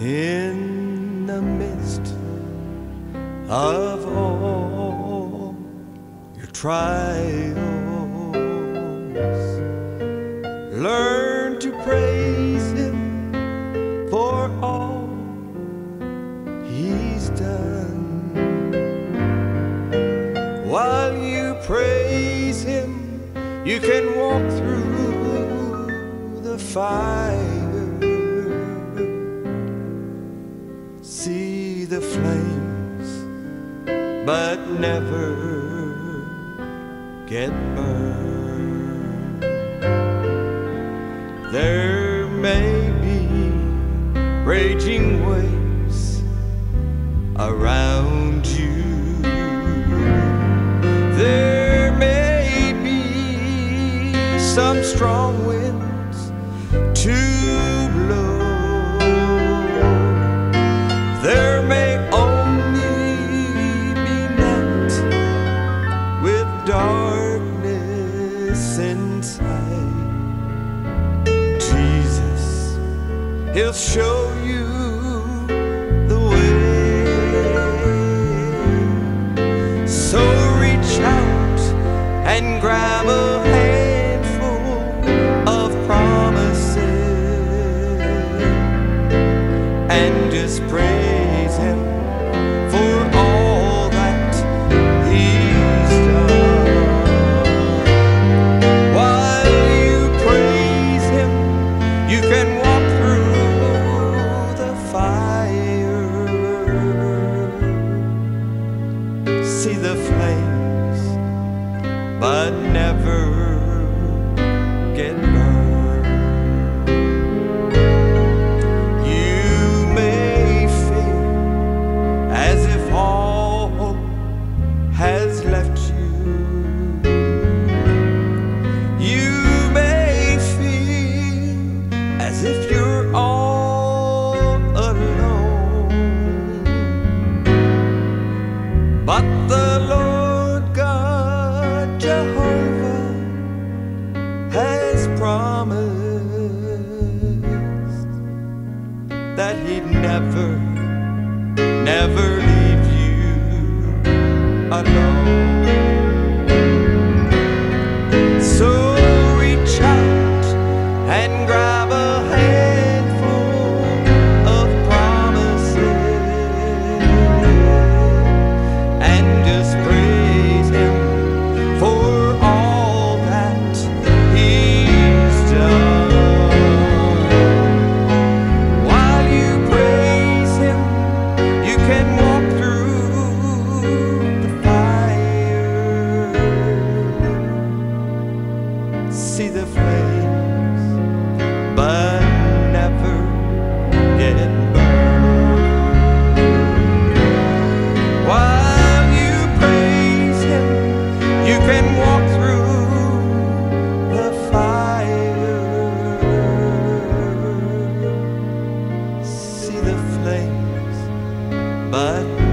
in the midst of all your trials. While you praise Him, you can walk through the fire. see the flames, but never get burned. There may be raging waves around you. There may be some strong winds to blow. There may only be night with darkness inside. Jesus, He'll show you the flames, but never get Jehovah has promised that he'd never, never leave you alone. see the flames, but never get burned. While you praise Him, you can walk through the fire, see the flames, but